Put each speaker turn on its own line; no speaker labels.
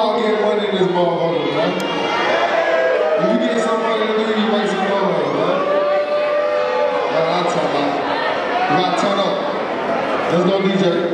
all get money in this motherfucker, man? If you get some money to do, you make some money, man. That's what I'm talking about. You gotta turn up. Let's go, DJ.